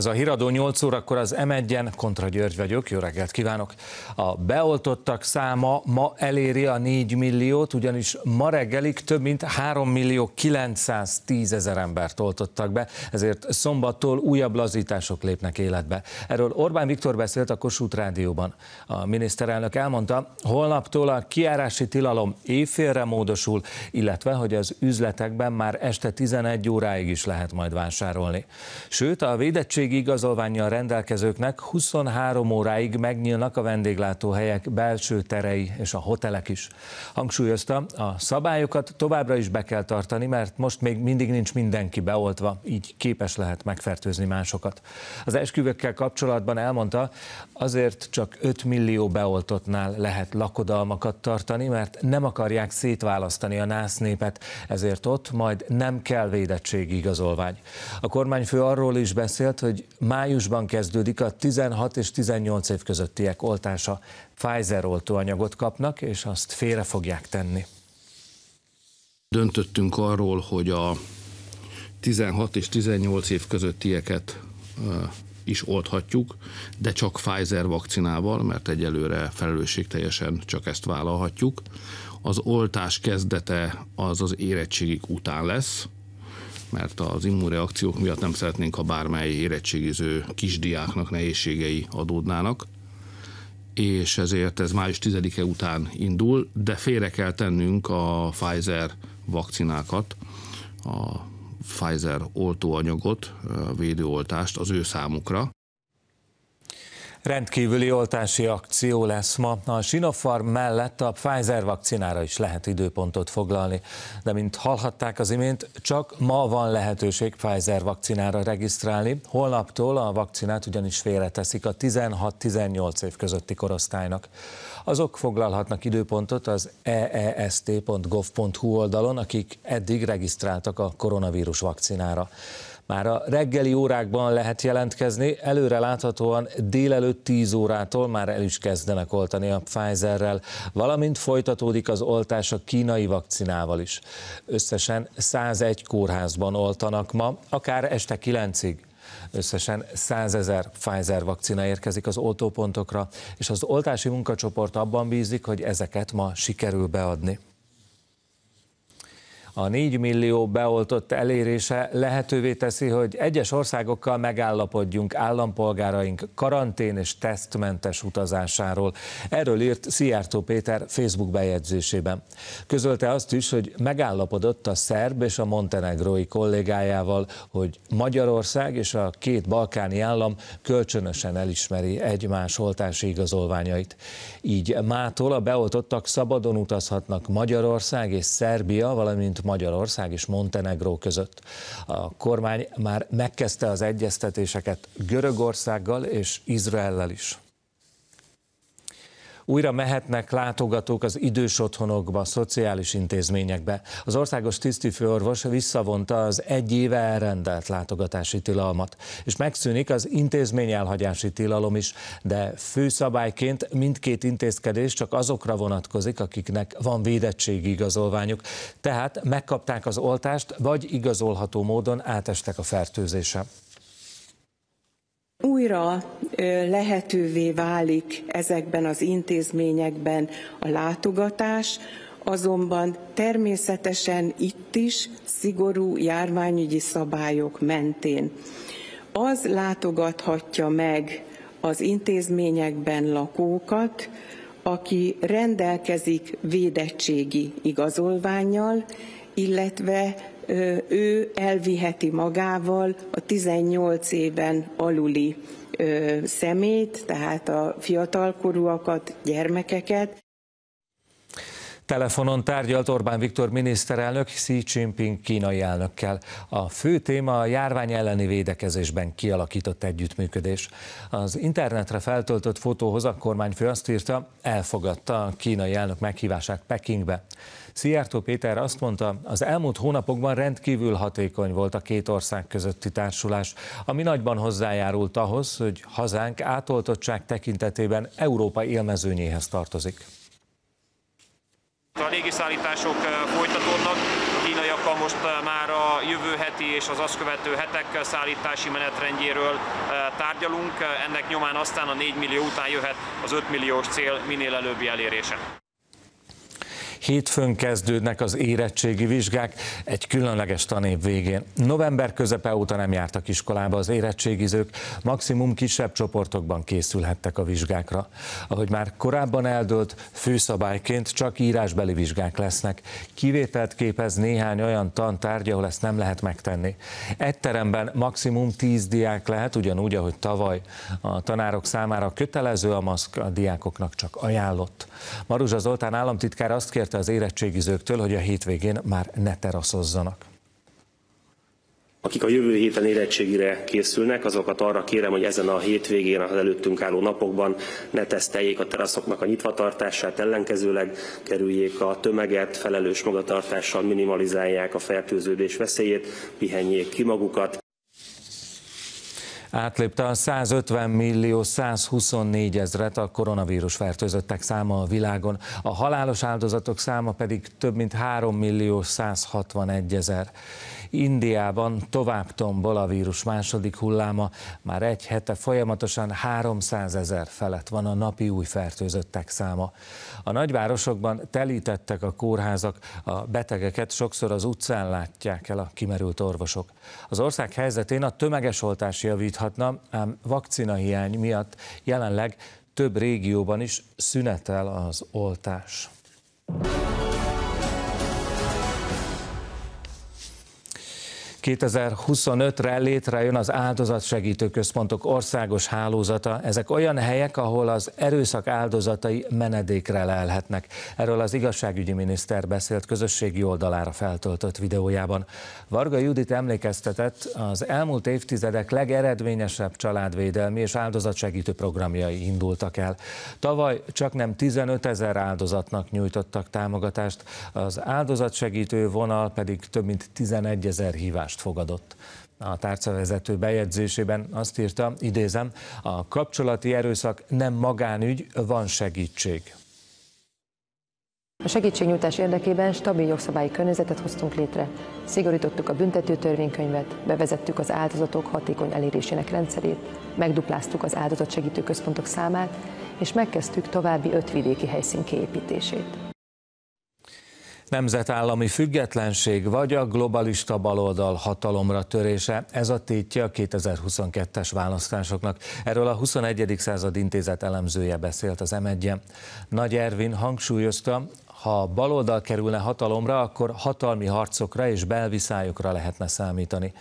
Ez a híradó 8 órakor az M1-en, Kontra György vagyok, jó reggelt kívánok! A beoltottak száma ma eléri a 4 milliót, ugyanis ma reggelig több mint 3 millió 910 ezer embert oltottak be, ezért szombattól újabb lazítások lépnek életbe. Erről Orbán Viktor beszélt a Kossuth Rádióban. A miniszterelnök elmondta, holnaptól a kiárási tilalom évfélre módosul, illetve hogy az üzletekben már este 11 óráig is lehet majd vásárolni. Sőt, a védettség igazolványjal rendelkezőknek 23 óráig megnyílnak a vendéglátóhelyek belső terei és a hotelek is. Hangsúlyozta, a szabályokat továbbra is be kell tartani, mert most még mindig nincs mindenki beoltva, így képes lehet megfertőzni másokat. Az esküvőkkel kapcsolatban elmondta, azért csak 5 millió beoltottnál lehet lakodalmakat tartani, mert nem akarják szétválasztani a nász népet, ezért ott majd nem kell védettségi igazolvány. A kormányfő arról is beszélt, hogy májusban kezdődik a 16 és 18 év közöttiek oltása. Pfizer oltóanyagot kapnak, és azt félre fogják tenni. Döntöttünk arról, hogy a 16 és 18 év közöttieket is oldhatjuk, de csak Pfizer vakcinával, mert egyelőre felelősségteljesen csak ezt vállalhatjuk. Az oltás kezdete az az érettségig után lesz, mert az immunreakciók miatt nem szeretnénk, ha bármely érettségiző kisdiáknak nehézségei adódnának és ezért ez május 10-e után indul, de félre kell tennünk a Pfizer vakcinákat, a Pfizer oltóanyagot, a védőoltást az ő számukra. Rendkívüli oltási akció lesz ma. A Sinopharm mellett a Pfizer vakcinára is lehet időpontot foglalni. De mint hallhatták az imént, csak ma van lehetőség Pfizer vakcinára regisztrálni. Holnaptól a vakcinát ugyanis félreteszik a 16-18 év közötti korosztálynak. Azok foglalhatnak időpontot az eest.gov.hu oldalon, akik eddig regisztráltak a koronavírus vakcinára. Már a reggeli órákban lehet jelentkezni, előre láthatóan délelőtt 10 órától már el is kezdenek oltani a Pfizerrel, valamint folytatódik az oltás a kínai vakcinával is. Összesen 101 kórházban oltanak ma, akár este 9-ig. Összesen 100 ezer Pfizer vakcina érkezik az oltópontokra, és az oltási munkacsoport abban bízik, hogy ezeket ma sikerül beadni. A 4 millió beoltott elérése lehetővé teszi, hogy egyes országokkal megállapodjunk állampolgáraink karantén és tesztmentes utazásáról. Erről írt Szijjártó Péter Facebook bejegyzésében. Közölte azt is, hogy megállapodott a szerb és a montenegrói kollégájával, hogy Magyarország és a két balkáni állam kölcsönösen elismeri egymás oltási igazolványait. Így mától a beoltottak szabadon utazhatnak Magyarország és Szerbia, valamint Magyarország és Montenegró között. A kormány már megkezdte az egyeztetéseket Görögországgal és Izraellel is. Újra mehetnek látogatók az idős otthonokba, szociális intézményekbe. Az országos tisztifőorvos visszavonta az egy éve elrendelt látogatási tilalmat, és megszűnik az intézmény elhagyási tilalom is, de főszabályként mindkét intézkedés csak azokra vonatkozik, akiknek van védettségi igazolványuk, tehát megkapták az oltást, vagy igazolható módon átestek a fertőzése. Újra lehetővé válik ezekben az intézményekben a látogatás, azonban természetesen itt is szigorú járványügyi szabályok mentén. Az látogathatja meg az intézményekben lakókat, aki rendelkezik védettségi igazolványjal, illetve ő elviheti magával a 18 éven aluli szemét, tehát a fiatalkorúakat, gyermekeket. Telefonon tárgyalt Orbán Viktor miniszterelnök Xi Jinping kínai elnökkel. A fő téma a járvány elleni védekezésben kialakított együttműködés. Az internetre feltöltött fotóhoz a kormányfő azt írta, elfogadta a kínai elnök meghívását Pekingbe. Szijjártó Péter azt mondta, az elmúlt hónapokban rendkívül hatékony volt a két ország közötti társulás, ami nagyban hozzájárult ahhoz, hogy hazánk átoltottság tekintetében Európa élmezőnyéhez tartozik. A légiszállítások folytatódnak, kínaiakkal most már a jövő heti és az azt követő hetek szállítási menetrendjéről tárgyalunk. Ennek nyomán aztán a 4 millió után jöhet az 5 milliós cél minél előbbi elérése. Hétfőn kezdődnek az érettségi vizsgák egy különleges tanév végén. November közepe óta nem jártak iskolába az érettségizők, maximum kisebb csoportokban készülhettek a vizsgákra. Ahogy már korábban eldőlt, főszabályként csak írásbeli vizsgák lesznek. Kivételt képez néhány olyan tantárgy, ahol ezt nem lehet megtenni. Egy teremben maximum 10 diák lehet, ugyanúgy, ahogy tavaly. A tanárok számára kötelező a maszk, a diákoknak csak ajánlott. Maruzsa Zoltán államtitkár azt kérte az érettségizőktől, hogy a hétvégén már ne teraszozzanak. Akik a jövő héten érettségire készülnek, azokat arra kérem, hogy ezen a hétvégén, az előttünk álló napokban ne teszteljék a teraszoknak a nyitvatartását, ellenkezőleg kerüljék a tömeget, felelős magatartással minimalizálják a fertőződés veszélyét, pihenjék ki magukat, Átlépte a 150 millió 124 ezret a koronavírus fertőzöttek száma a világon, a halálos áldozatok száma pedig több mint 3 millió 161 ezer. Indiában tovább tombol a vírus második hulláma, már egy hete folyamatosan 300 ezer felett van a napi új fertőzöttek száma. A nagyvárosokban telítettek a kórházak, a betegeket sokszor az utcán látják el a kimerült orvosok. Az ország helyzetén a tömeges oltás javíthatna, ám vakcinahiány miatt jelenleg több régióban is szünetel az oltás. 2025-re létrejön az áldozatsegítő központok országos hálózata. Ezek olyan helyek, ahol az erőszak áldozatai menedékre lelhetnek. Erről az igazságügyi miniszter beszélt közösségi oldalára feltöltött videójában. Varga Judit emlékeztetett, az elmúlt évtizedek legeredményesebb családvédelmi és áldozatsegítő programjai indultak el. Tavaly csak nem 15 ezer áldozatnak nyújtottak támogatást, az áldozatsegítő vonal pedig több mint 11 ezer hívás támogatást fogadott. A tárcavezető bejegyzésében azt írta, idézem, a kapcsolati erőszak nem magánügy, van segítség. A segítségnyújtás érdekében stabil jogszabályi környezetet hoztunk létre, szigorítottuk a büntető törvénykönyvet, bevezettük az áldozatok hatékony elérésének rendszerét, megdupláztuk az áldozatsegítő központok számát, és megkezdtük további öt vidéki helyszín kiépítését. Nemzetállami függetlenség vagy a globalista baloldal hatalomra törése, ez a tétje a 2022-es választásoknak. Erről a 21. század intézet elemzője beszélt az m Nagy Ervin hangsúlyozta, ha baloldal kerülne hatalomra, akkor hatalmi harcokra és belviszályokra lehetne számítani.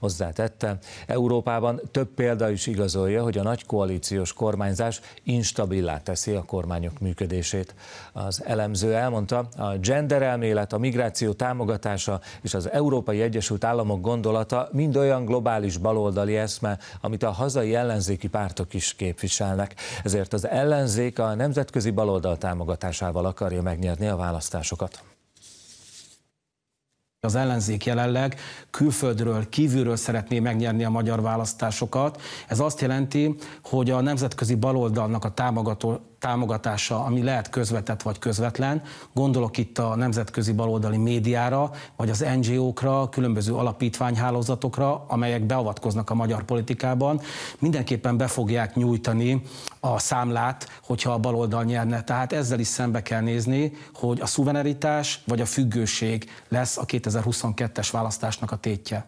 Hozzátette, Európában több példa is igazolja, hogy a nagy koalíciós kormányzás instabilá teszi a kormányok működését. Az elemző elmondta, a gender elmélet, a migráció támogatása és az Európai Egyesült Államok gondolata mind olyan globális baloldali eszme, amit a hazai ellenzéki pártok is képviselnek. Ezért az ellenzék a nemzetközi baloldal támogatásával akarja megnyerni a választásokat. Az ellenzék jelenleg külföldről, kívülről szeretné megnyerni a magyar választásokat. Ez azt jelenti, hogy a nemzetközi baloldalnak a támogató, támogatása, ami lehet közvetett vagy közvetlen, gondolok itt a nemzetközi baloldali médiára, vagy az NGO-kra, különböző alapítványhálózatokra, amelyek beavatkoznak a magyar politikában, mindenképpen be fogják nyújtani a számlát, hogyha a baloldal nyerne. Tehát ezzel is szembe kell nézni, hogy a szuverenitás vagy a függőség lesz a 2022-es választásnak a tétje.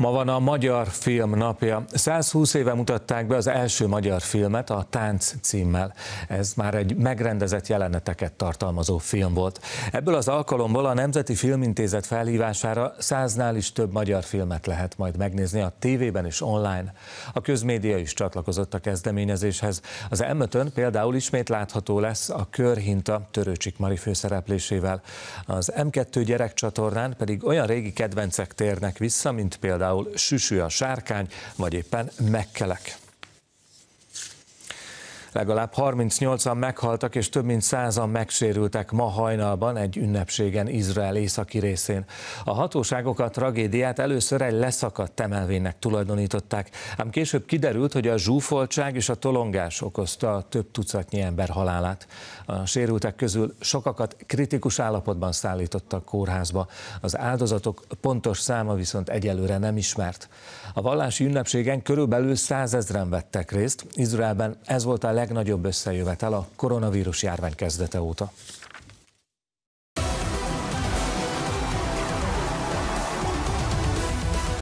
Ma van a Magyar Film napja. 120 éve mutatták be az első magyar filmet a Tánc címmel. Ez már egy megrendezett jeleneteket tartalmazó film volt. Ebből az alkalomból a Nemzeti Filmintézet felhívására száznál is több magyar filmet lehet majd megnézni a tévében és online. A közmédia is csatlakozott a kezdeményezéshez. Az m például ismét látható lesz a Körhinta Törőcsik Mari főszereplésével. Az M2 gyerekcsatornán pedig olyan régi kedvencek térnek vissza, mint például például Süsű a sárkány, vagy éppen Mekkelek. Legalább 38-an meghaltak és több mint 100-an megsérültek ma hajnalban egy ünnepségen Izrael északi részén. A hatóságok a tragédiát először egy leszakadt emelvénynek tulajdonították, ám később kiderült, hogy a zsúfoltság és a tolongás okozta a több tucatnyi ember halálát. A sérültek közül sokakat kritikus állapotban szállítottak kórházba. Az áldozatok pontos száma viszont egyelőre nem ismert. A vallási ünnepségen körülbelül százezren vettek részt. Izraelben ez volt a legnagyobb összejövetel a koronavírus járvány kezdete óta.